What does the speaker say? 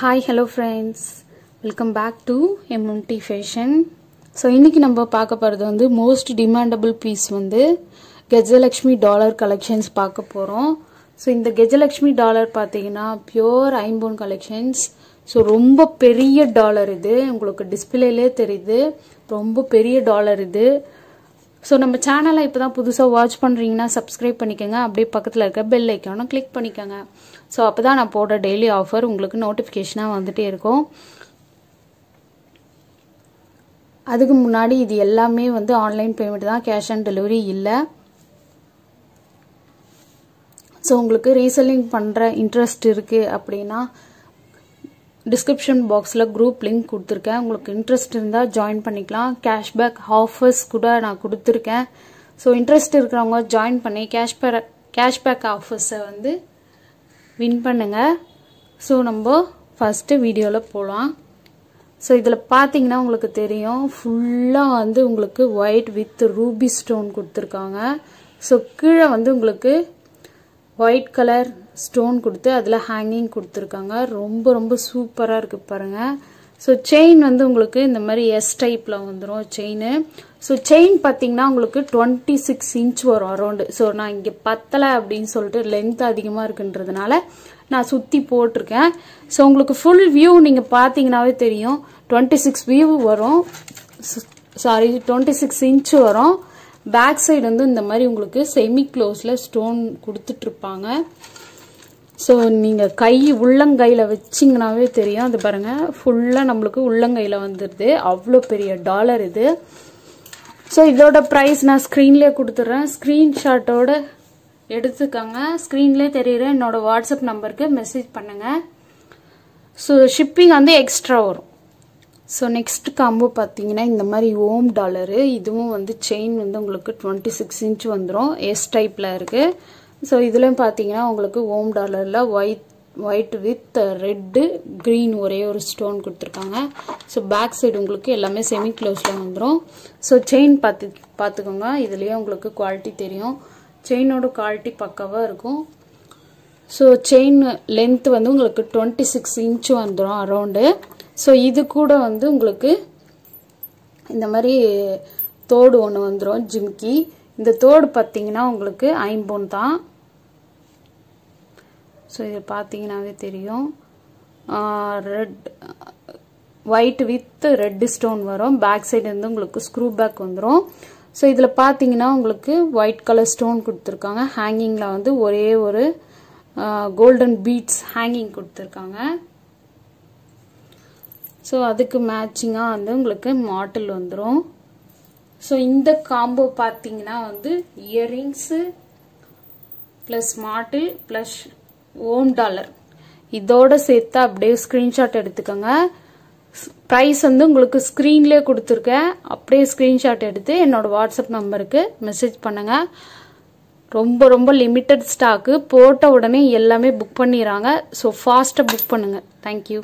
Hi hello friends welcome back to MMT fashion so இன்றைக்கி நம்ம பார்க்க போகிறது வந்து மோஸ்ட் டிமாண்டபிள் பீஸ் வந்து கஜலக்ஷ்மி டாலர் கலெக்ஷன்ஸ் பார்க்க போகிறோம் ஸோ இந்த கஜலக்ஷ்மி டாலர் பார்த்தீங்கன்னா பியோர் ஐம்போன் கலெக்ஷன்ஸ் ஸோ ரொம்ப பெரிய டாலர் இது. உங்களுக்கு டிஸ்பிளேலே தெரியுது. ரொம்ப பெரிய டாலர் இது. ஸோ நம்ம சேனலை இப்போ தான் புதுசாக வாட்ச் பண்ணுறீங்கன்னா சப்ஸ்கிரைப் பண்ணிக்கோங்க. அப்படியே பக்கத்தில் இருக்க பெல் ஐக்கானும் கிளிக் பண்ணிக்கோங்க. ஸோ அப்போ தான் நான் போடுற டெய்லி ஆஃபர் உங்களுக்கு நோட்டிஃபிகேஷனாக வந்துகிட்டே இருக்கும். அதுக்கு முன்னாடி இது எல்லாமே வந்து ஆன்லைன் பேமெண்ட் தான். கேஷ் ஆன் டெலிவரி இல்லை. ஸோ உங்களுக்கு ரீசெல்லிங் பண்ணுற இன்ட்ரெஸ்ட் இருக்குது அப்படின்னா டிஸ்கிரிப்ஷன் பாக்ஸில் குரூப் லிங்க் கொடுத்துருக்கேன். உங்களுக்கு இன்ட்ரெஸ்ட் இருந்தால் ஜாயின் பண்ணிக்கலாம். கேஷ்பேக் ஆஃபர்ஸ் கூட நான் கொடுத்துருக்கேன். ஸோ இன்ட்ரெஸ்ட் இருக்கிறவங்க ஜாயின் பண்ணி கேஷ்பேக் கேஷ்பேக் ஆஃபர்ஸை வந்து வின் பண்ணுங்கள் ஸோ நம்ம ஃபஸ்ட்டு வீடியோவில் போகலாம் ஸோ இதில் பார்த்தீங்கன்னா உங்களுக்கு தெரியும். ஃபுல்லாக வந்து உங்களுக்கு ஒயிட் வித் ரூபி ஸ்டோன் கொடுத்துருக்காங்க. ஸோ கீழே வந்து உங்களுக்கு ஒயிட் கலர் ஸ்டோன் கொடுத்து அதில் ஹேங்கிங் கொடுத்துருக்காங்க. ரொம்ப ரொம்ப சூப்பராக இருக்குது பாருங்கள் ஸோ செயின் வந்து உங்களுக்கு இந்த மாதிரி எஸ் டைப்பில் வந்துடும் செயின் ஸோ செயின் பார்த்தீங்கன்னா உங்களுக்கு டுவெண்ட்டி சிக்ஸ் இன்ச் வரும் அரௌண்டு ஸோ நான் இங்கே பத்தலை அப்படின்னு சொல்லிட்டு லென்த் அதிகமாக இருக்குன்றதுனால நான் சுற்றி போட்டிருக்கேன். ஸோ உங்களுக்கு ஃபுல் வியூ நீங்கள் பார்த்தீங்கன்னாவே தெரியும். டுவெண்ட்டி சிக்ஸ் வியூ வரும். சாரி டுவெண்ட்டி சிக்ஸ் இன்ச் வரும். பேக் சைடு வந்து இந்த மாதிரி உங்களுக்கு செமி க்ளோஸில் ஸ்டோன் கொடுத்துட்ருப்பாங்க. ஸோ நீங்கள் கை உள்ளங்கையில் வச்சிங்கனாவே தெரியும். அது பாருங்கள் ஃபுல்லாக நம்மளுக்கு உள்ளங்கையில் வந்துடுது அவ்வளோ பெரிய டாலர் இது. ஸோ இதோட ப்ரைஸ் நான் ஸ்க்ரீன்லேயே கொடுத்துட்றேன். ஸ்க்ரீன்ஷாட்டோட எடுத்துக்கோங்க. ஸ்க்ரீன்லேயே தெரியுற என்னோடய வாட்ஸ்அப் நம்பருக்கு மெசேஜ் பண்ணுங்கள் ஸோ ஷிப்பிங் வந்து எக்ஸ்ட்ரா வரும். ஸோ நெக்ஸ்ட் காம்போ பார்த்தீங்கன்னா இந்த மாதிரி ஓம் டாலரு இதுவும் வந்து செயின் வந்து உங்களுக்கு டுவெண்ட்டி சிக்ஸ் இன்ச் வந்துடும் எஸ் டைப்பில் இருக்குது ஸோ இதுலேயும் பார்த்தீங்கன்னா உங்களுக்கு ஓம் டாலரில் white white with red green ஒரே ஒரு ஸ்டோன் கொடுத்துருக்காங்க. ஸோ பேக் சைடு உங்களுக்கு எல்லாமே செமி க்ளோஸில் வந்துடும் ஸோ செயின் பார்த்து பார்த்துக்கோங்க. இதுலேயே உங்களுக்கு குவாலிட்டி தெரியும். செயினோட குவாலிட்டி பக்காவாக இருக்கும். ஸோ செயின் லென்த் வந்து உங்களுக்கு டுவெண்ட்டி சிக்ஸ் இன்ச்சு வந்துடும் அரௌண்டு ஸோ இது கூட வந்து உங்களுக்கு இந்த மாதிரி தோடு ஒன்று வந்துடும் ஜிம்கி. இந்த தோடு பார்த்தீங்கன்னா உங்களுக்கு ஐம்பொன் தான். ஸோ இது பார்த்தீங்கன்னாவே தெரியும். Red white with red stone வரும். பேக் சைடு உங்களுக்கு ஸ்க்ரூ பேக் வந்துடும் ஸோ இதில் பார்த்தீங்கன்னா உங்களுக்கு ஒயிட் கலர் ஸ்டோன் கொடுத்துருக்காங்க. ஹேங்கிங்கில் வந்து ஒரே ஒரு கோல்டன் பீட்ஸ் ஹேங்கிங் கொடுத்துருக்காங்க. ஸோ அதுக்கு மேட்சிங்காக வந்து உங்களுக்கு மாட்டில் வந்துடும் ஸோ இந்த காம்போ பார்த்தீங்கன்னா வந்து இயரிங்ஸு ப்ளஸ் மாட்டில் ப்ளஸ் ஓம் டாலர் இதோட சேர்த்து அப்படியே ஸ்க்ரீன்ஷாட் எடுத்துக்கோங்க. ப்ரைஸ் வந்து உங்களுக்கு ஸ்க்ரீன்லேயே கொடுத்துருக்கேன். அப்படியே ஸ்க்ரீன்ஷாட் எடுத்து என்னோட வாட்ஸ்அப் நம்பருக்கு மெசேஜ் பண்ணுங்கள் ரொம்ப ரொம்ப லிமிட்டட் ஸ்டாக்கு போட்ட உடனே எல்லாமே புக் பண்ணிடுறாங்க. ஸோ ஃபாஸ்ட்டாக புக் பண்ணுங்கள் தேங்க்யூ